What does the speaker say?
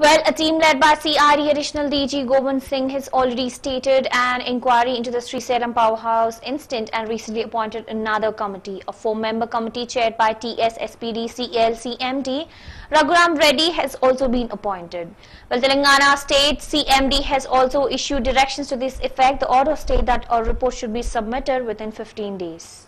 Well, a team led by CID Additional DG Govind Singh has already stated an inquiry into the Sri Srisailam Powerhouse incident and recently appointed another committee. A four-member committee chaired by TSSPDCL CMD Raghuram Reddy has also been appointed. Well, Telangana State CMD has also issued directions to this effect. The order state that a report should be submitted within 15 days.